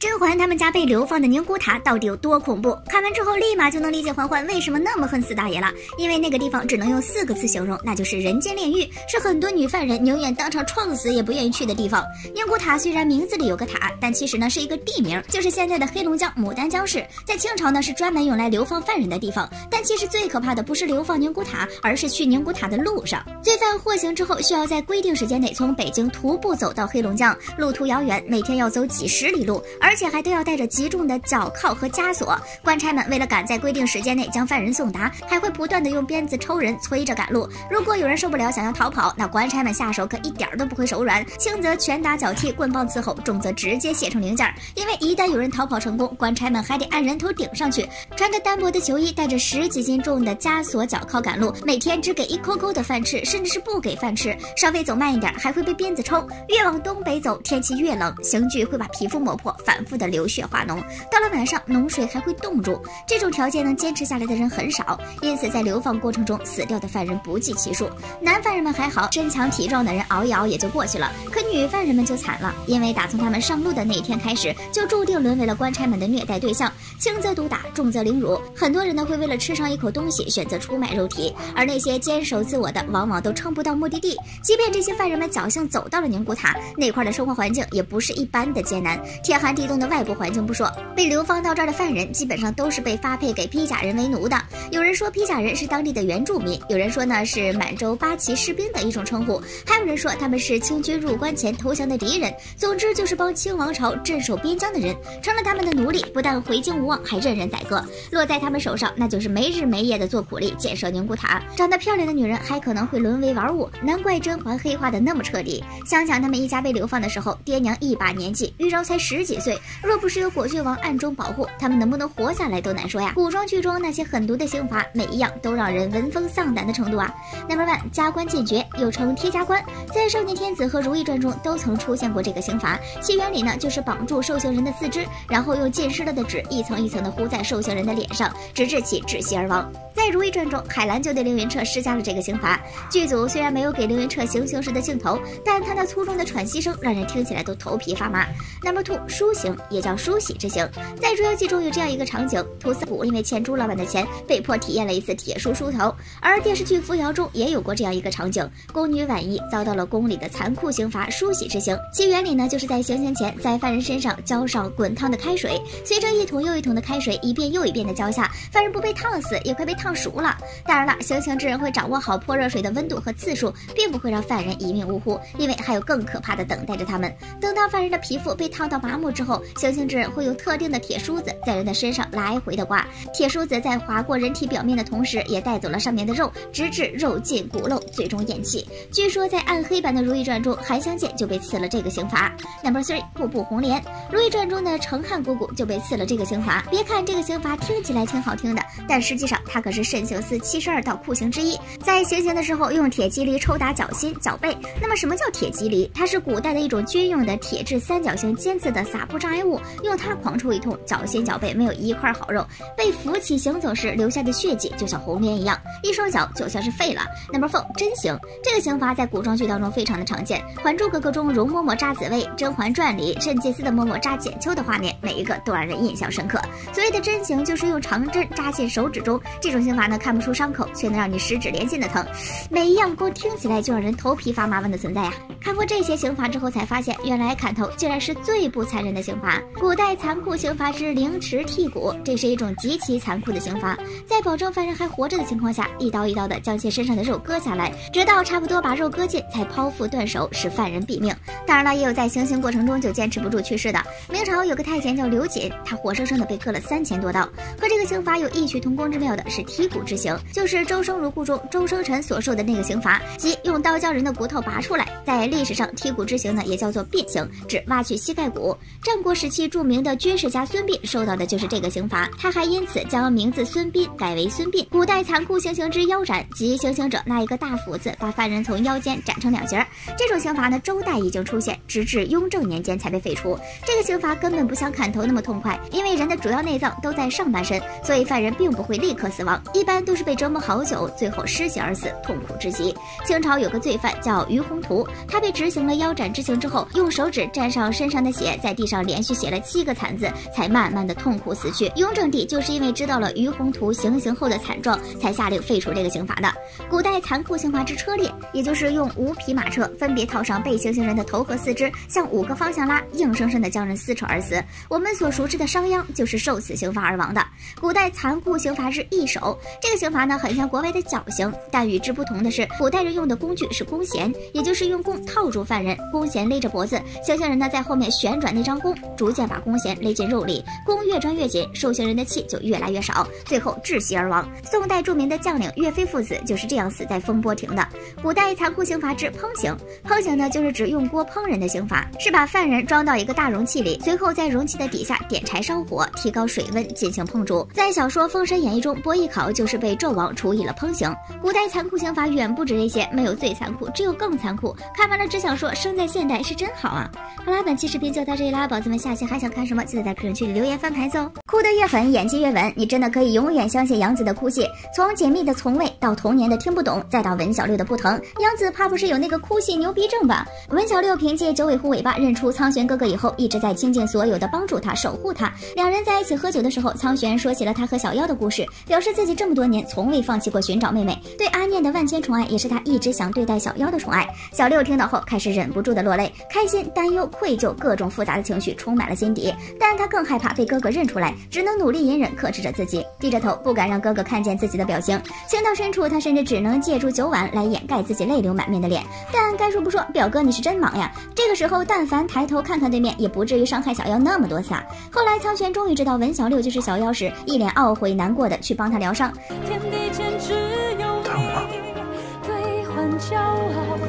甄嬛他们家被流放的宁古塔到底有多恐怖？看完之后立马就能理解嬛嬛为什么那么恨四大爷了。因为那个地方只能用四个字形容，那就是人间炼狱，是很多女犯人宁愿当场撞死也不愿意去的地方。宁古塔虽然名字里有个塔，但其实呢是一个地名，就是现在的黑龙江牡丹江市。在清朝呢是专门用来流放犯人的地方。但其实最可怕的不是流放宁古塔，而是去宁古塔的路上。罪犯获刑之后，需要在规定时间内从北京徒步走到黑龙江，路途遥远，每天要走几十里路，而而且还都要带着。极重的脚铐和枷锁，官差们为了赶在规定时间内将犯人送达，还会不断的用鞭子抽人，催着赶路。如果有人受不了，想要逃跑，那官差们下手可一点都不会手软，轻则拳打脚踢、棍棒伺候，重则直接卸成零件。因为一旦有人逃跑成功，官差们还得按人头顶上去，穿着单薄的囚衣，带着十几斤重的枷锁、脚铐赶路，每天只给一扣扣的饭吃，甚至是不给饭吃，稍微走慢一点还会被鞭子抽。越往东北走，天气越冷，刑具会把皮肤磨破，反反复的流血化脓。到了晚上，脓水还会冻住。这种条件能坚持下来的人很少，因此在流放过程中死掉的犯人不计其数。男犯人们还好，身强体壮的人熬一熬也就过去了。可女犯人们就惨了，因为打从他们上路的那一天开始，就注定沦为了官差们的虐待对象，轻则毒打，重则凌辱。很多人呢会为了吃上一口东西选择出卖肉体，而那些坚守自我的，往往都撑不到目的地。即便这些犯人们侥幸走到了宁古塔那块的生活环境，也不是一般的艰难。天寒地冻的外部环境不说。被流放到这儿的犯人，基本上都是被发配给披甲人为奴的。有人说披甲人是当地的原住民，有人说呢是满洲八旗士兵的一种称呼，还有人说他们是清军入关前投降的敌人。总之就是帮清王朝镇守边疆的人，成了他们的奴隶，不但回京无望，还任人宰割。落在他们手上，那就是没日没夜的做苦力，建设宁古塔。长得漂亮的女人还可能会沦为玩物，难怪甄嬛黑化的那么彻底。想想他们一家被流放的时候，爹娘一把年纪，玉娆才十几岁，若不是有果郡王。暗中保护他们能不能活下来都难说呀！古装剧中那些狠毒的刑罚，每一样都让人闻风丧胆的程度啊！Number one，加官进爵，又称贴加官，在《少年天子》和《如懿传》中都曾出现过这个刑罚。其原理呢，就是绑住受刑人的四肢，然后用浸湿了的纸一层一层的糊在受刑人的脸上，直至其窒息而亡。在《如懿传》中，海兰就对凌云彻施加了这个刑罚。剧组虽然没有给凌云彻行刑时的镜头，但他那粗重的喘息声让人听起来都头皮发麻。Number two，梳刑也叫梳洗之刑。在《捉妖记》中有这样一个场景：屠四虎因为欠朱老板的钱，被迫体验了一次铁梳梳头。而电视剧《扶摇》中也有过这样一个场景：宫女婉仪遭到了宫里的残酷刑罚——梳洗之刑。其原理呢，就是在行刑前，在犯人身上浇上滚烫的开水，随着一桶又一桶的开水一遍又一遍的浇下，犯人不被烫死，也快被烫熟了。当然了，行刑之人会掌握好泼热水的温度和次数，并不会让犯人一命呜呼，因为还有更可怕的等待着他们。等到犯人的皮肤被烫到麻木之后，后行刑之人会用特定的铁梳子在人的身上来回的刮，铁梳子在划过人体表面的同时，也带走了上面的肉，直至肉尽骨漏，最终咽气。据说在暗黑版的《如懿传》中，韩香见就被赐了这个刑罚。Number three，步步红莲，《如懿传》中的成汉姑姑就被赐了这个刑罚。别看这个刑罚听起来挺好听的，但实际上它可是慎刑司七十二道酷刑之一，在行刑的时候用铁蒺藜抽打脚心、脚背。那么什么叫铁蒺藜？它是古代的一种军用的铁质三角形尖刺的撒布障碍物，用它狂抽一通，脚心脚背没有一块好肉，被扶起行走时留下的血迹就像红莲一样，一双脚就像是废了。Number four，真刑，这个刑罚在古装剧当中非常的常见，《还珠格格》中容嬷嬷扎紫薇，《甄嬛传》里慎介司的嬷嬷扎简秋的画面，每一个都让人印象深刻。所谓的真刑，就是用长针扎进手指中，这种刑罚呢看不出伤口，却能让你十指连心的疼，每一样光听起来就让人头皮发麻般的存在呀。看过这些刑罚之后，才发现原来砍头竟然是最不残忍的刑刑罚。古代残酷刑罚之凌迟剔骨，这是一种极其残酷的刑罚，在保证犯人还活着的情况下，一刀一刀的将其身上的肉割下来，直到差不多把肉割尽，才剖腹断手，使犯人毙命。当然了，也有在行刑过程中就坚持不住去世的。明朝有个太监叫刘瑾，他活生生的被割了三千多刀。和这个刑罚有异曲同工之妙的是剔骨之刑，就是《周生如故》中周生辰所受的那个刑罚，即用刀将人的骨头拔出来。在历史上，剔骨之刑呢也叫做膑刑，指挖去膝盖骨。战国时期著名的军事家孙膑受到的就是这个刑罚，他还因此将名字孙膑改为孙膑。古代残酷行刑之腰斩，即行刑者拿一个大斧子把犯人从腰间斩成两截。这种刑罚呢，周代已经出现，直至雍正年间才被废除。这个刑罚根本不像砍头那么痛快，因为人的主要内脏都在上半身，所以犯人并不会立刻死亡，一般都是被折磨好久，最后失血而死，痛苦至极。清朝有个罪犯叫于洪图，他被执行了腰斩之刑之后，用手指沾上身上的血，在地上连续写了七个惨字，才慢慢的痛苦死去。雍正帝就是因为知道了于洪图行刑后的惨状，才下令废除这个刑罚的。古代残酷刑罚之车裂，也就是用五匹马车分别套上被行刑人的头和四肢，向五个方向拉，硬生生的将人撕扯而死。我们所熟知的商鞅就是受此刑罚而亡的。古代残酷刑罚之一手，这个刑罚呢，很像国外的绞刑，但与之不同的是，古代人用的工具是弓弦，也就是用弓套住犯人，弓弦勒着脖子，行刑人呢在后面旋转那张弓，逐渐把弓弦勒进肉里，弓越转越紧，受刑人的气就越来越少，最后窒息而亡。宋代著名的将领岳飞父子就是这样死在风波亭的。古代残酷刑罚之烹刑，烹刑呢就是指用锅烹人的刑罚，是把犯人装到一个大容器里，随后在容器的底下点柴烧火，提高水温进行烹煮。在小说《封神演义》中，伯邑考就是被纣王处以了烹刑。古代残酷刑罚远不止这些，没有最残酷，只有更残酷。看完了只想说，生在现代是真好啊！好啦，本期视频就到这里啦，宝子们下期还想看什么？记得在评论区里留言翻牌子哦。哭得越狠，演技越稳，你真的可以永远相信杨紫的哭戏。从解密的从未到童年的听不懂，再到文小六的不疼，杨紫怕不是有那个哭戏牛逼症吧？文小六凭借九尾狐尾巴认出苍玄哥哥以后，一直在倾尽所有的帮助他，守护他。两人在一起喝酒的时候，苍玄说起了他和小妖的故事，表示自己这么多年从未放弃过寻找妹妹。对阿念的万千宠爱，也是他一直想对待小妖的宠爱。小六听到后，开始忍不住的落泪，开心、担忧、愧疚，各种复杂的情绪充满了心底。但他更害怕被哥哥认出来，只能努力隐忍，克制着自己，低着头，不敢让哥哥看见自己的表情。情到深处，他甚至只能借助酒碗来掩盖自己泪流满面的脸。但该说不说，表哥你是真忙呀！这个时候，但凡抬头看看对面，也不至于伤害小妖那么多次啊。后来，苍玄终于知道文小六就是小妖时，一脸懊悔难过的去帮他疗伤。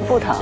不疼。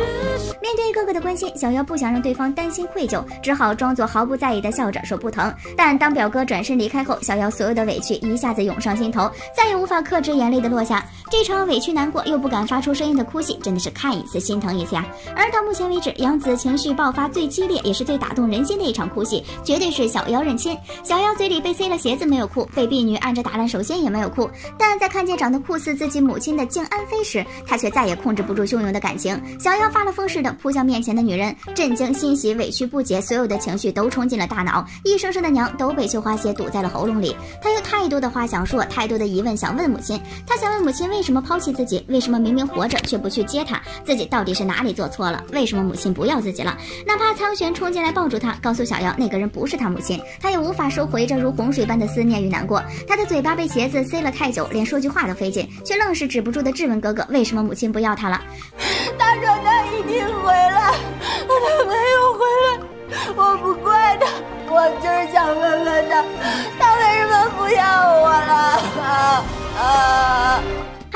面对哥哥的关心，小妖不想让对方担心愧疚，只好装作毫不在意的笑着说不疼。但当表哥转身离开后，小妖所有的委屈一下子涌上心头，再也无法克制眼泪的落下。这场委屈难过又不敢发出声音的哭戏，真的是看一次心疼一次呀。而到目前为止，杨紫情绪爆发最激烈，也是最打动人心的一场哭戏，绝对是小妖认亲。小妖嘴里被塞了鞋子没有哭，被婢女按着打烂手心也没有哭，但在看见长得酷似自己母亲的静安妃时，他却再也控制不住汹涌的感情。小妖发了疯似的扑向面前的女人，震惊、欣喜、委屈、不解，所有的情绪都冲进了大脑，一声声的娘都被绣花鞋堵在了喉咙里。他有太多的话想说，太多的疑问想问母亲。他想问母亲为什么抛弃自己，为什么明明活着却不去接他，自己到底是哪里做错了？为什么母亲不要自己了？哪怕苍玄冲进来抱住他，告诉小妖那个人不是他母亲，他也无法收回这如洪水般的思念与难过。他的嘴巴被鞋子塞了太久，连说句话都费劲，却愣是止不住的质问哥哥为什么母亲不要他了。他说他一定回来，他没有回来，我不怪他，我就是想问问他，他为什么不要我了？啊啊！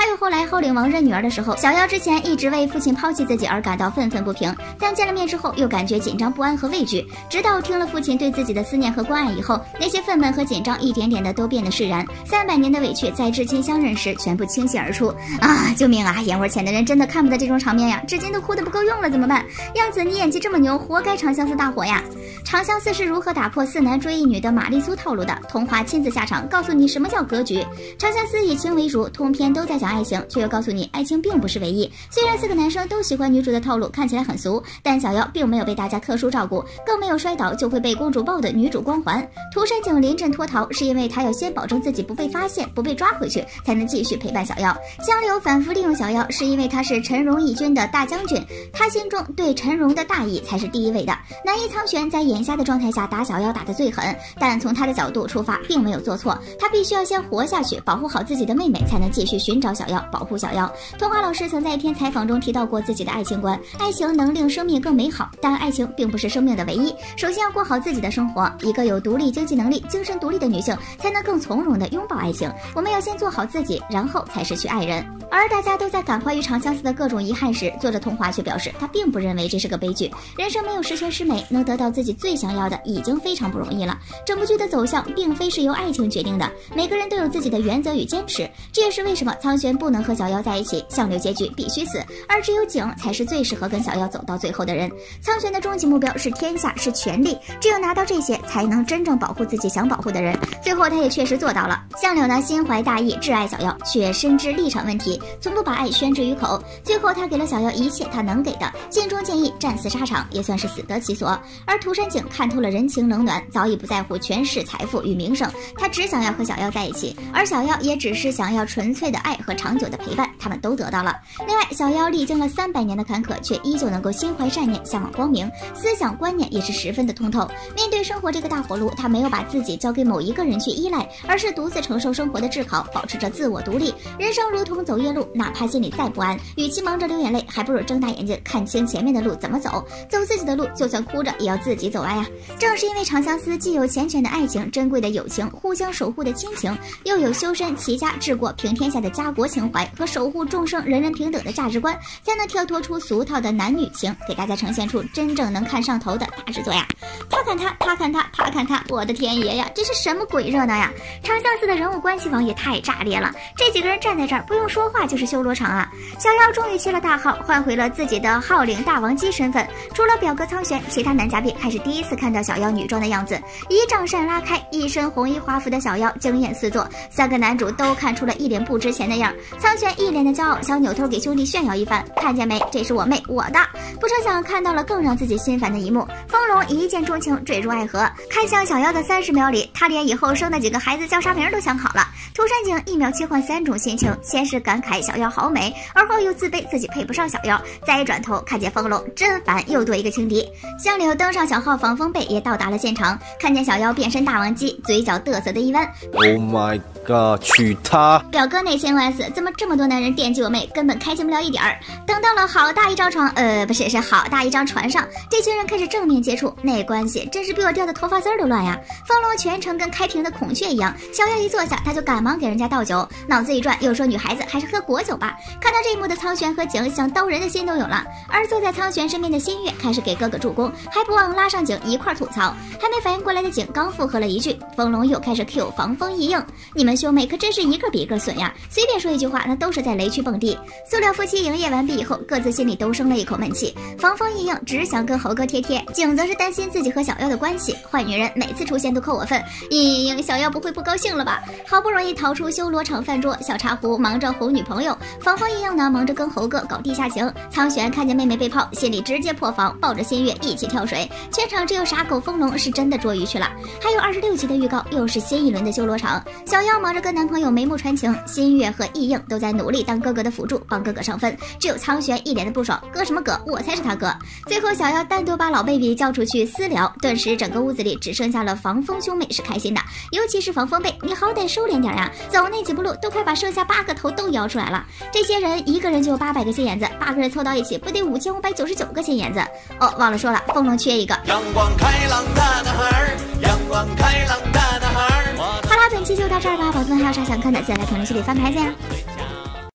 还有后来后领王认女儿的时候，小妖之前一直为父亲抛弃自己而感到愤愤不平，但见了面之后又感觉紧张不安和畏惧。直到听了父亲对自己的思念和关爱以后，那些愤懑和紧张一点点的都变得释然。三百年的委屈在至亲相认时全部倾泻而出啊！救命啊！眼窝浅的人真的看不得这种场面呀，至今都哭得不够用了，怎么办？样子你演技这么牛，活该长相思大火呀！长相思是如何打破四男追一女的玛丽苏套路的？童话亲自下场，告诉你什么叫格局。长相思以情为主，通篇都在讲。爱情却又告诉你，爱情并不是唯一。虽然四个男生都喜欢女主的套路，看起来很俗，但小妖并没有被大家特殊照顾，更没有摔倒就会被公主抱的女主光环。涂山璟临阵脱逃，是因为他要先保证自己不被发现、不被抓回去，才能继续陪伴小妖。江流反复利用小妖，是因为他是陈荣义军的大将军，他心中对陈荣的大义才是第一位的。男一苍玄在眼瞎的状态下打小妖打得最狠，但从他的角度出发，并没有做错，他必须要先活下去，保护好自己的妹妹，才能继续寻找小。要保护小妖。童话老师曾在一篇采访中提到过自己的爱情观：爱情能令生命更美好，但爱情并不是生命的唯一。首先要过好自己的生活。一个有独立经济能力、精神独立的女性，才能更从容地拥抱爱情。我们要先做好自己，然后才是去爱人。而大家都在感怀于长相思的各种遗憾时，作者童话却表示，他并不认为这是个悲剧。人生没有十全十美，能得到自己最想要的已经非常不容易了。整部剧的走向并非是由爱情决定的，每个人都有自己的原则与坚持。这也是为什么苍不。不能和小妖在一起，相柳结局必须死，而只有景才是最适合跟小妖走到最后的人。苍玄的终极目标是天下，是权力，只有拿到这些，才能真正保护自己想保护的人。最后他也确实做到了。相柳呢，心怀大义，挚爱小妖，却深知立场问题，从不把爱宣之于口。最后他给了小妖一切他能给的，尽忠尽义，战死沙场，也算是死得其所。而涂山璟看透了人情冷暖，早已不在乎权势、财富与名声，他只想要和小妖在一起，而小妖也只是想要纯粹的爱和长久的陪伴，他们都得到了。另外，小妖历经了三百年的坎坷，却依旧能够心怀善念，向往光明，思想观念也是十分的通透。面对生活这个大火炉，他没有把自己交给某一个人去依赖，而是独自承受生活的炙烤，保持着自我独立。人生如同走夜路，哪怕心里再不安，与其忙着流眼泪，还不如睁大眼睛看清前面的路怎么走，走自己的路，就算哭着也要自己走完呀。正是因为长相思既有缱绻的爱情、珍贵的友情、互相守护的亲情，又有修身齐家治国平天下的家国情怀和守护众生人人平等的价值观，才能跳脱出俗套的男女情，给大家呈现出真正能看上头的大制作呀。他看他，他看他，他看他，我的天爷呀，这是什么鬼热闹呀？长相思的人物关系网也太炸裂了，这几个人站在这儿不用说话就是修罗场啊！小妖终于起了大号，换回了自己的号令大王姬身份。除了表哥苍玄，其他男嘉宾还是第一次看到小妖女装的样子。一丈扇拉开，一身红衣华服的小妖惊艳四座，三个男主都看出了一脸不值钱的样。苍玄一脸的骄傲，想扭头给兄弟炫耀一番，看见没？这是我妹，我的。不成想看到了更让自己心烦的一幕，风龙一见钟情，坠入爱河。看向小妖的三十秒里，他连以后生的几个孩子叫啥名都想好了。涂山璟一秒切换三种心情，先是感慨小妖好美，而后又自卑自己配不上小妖，再一转头看见风龙真烦，又多一个情敌。相柳登上小号防风被也到达了现场，看见小妖变身大王姬，嘴角嘚瑟的一弯。Oh my god，娶她！表哥内心 OS：怎么这么多男人惦记我妹，根本开心不了一点儿。等到了好大一张床，呃，不是，是好大一张船上，这群人开始正面接触，那关系真是比我掉的头发丝儿都乱呀。风龙全程跟开屏的孔雀一样，小妖一坐下，他就赶忙给人家倒酒，脑子一转，又说女孩子还是喝果酒吧。看到这一幕的苍玄和景，想刀人的心都有了。而坐在苍玄身边的新月开始给哥哥助攻，还不忘拉上景一块吐槽。还没反应过来的景刚附和了一句，风龙又开始 Q 防风异应。你们兄妹可真是一个比一个损呀！随便说一句话，那都是在雷区蹦迪。塑料夫妻营业完毕以后，各自心里都生了一口闷气。防风异应只想跟猴哥贴贴，景则是担心自己和小妖的关系。坏女人每次出现都扣我分，嘤嘤，小妖不会不高兴了吧？好不容易逃出修罗场饭桌，小茶壶忙着哄女朋友，防风异应呢忙着跟猴哥搞地下情。苍玄看见妹妹被泡，心里直接破防，抱着新月一起跳水。全场只有傻狗风龙是真的捉鱼去了。还有二十六集的预告，又是新一轮的修罗场。小妖忙着跟男朋友眉目传情，新月和异应都在努力当哥哥的辅助，帮哥哥上分。只有苍玄一脸的不爽，哥什么哥，我才是他哥。最后小妖单独把老 baby 叫出去私聊，顿时整个屋子里只剩下了防风兄妹是开心的，尤其是防风贝，你好歹收敛点呀，走那几步路都快把剩下八个头都摇出来了。这些人一个人就有八百个心眼子，八个人凑到一起不得五千五百九十九个心眼子？哦，忘了说了，凤龙缺一个。阳光开朗大男孩，阳光开朗大男孩。好啦，本期就到这儿吧，宝子们还有啥想看的，记得在评论区里翻牌子呀。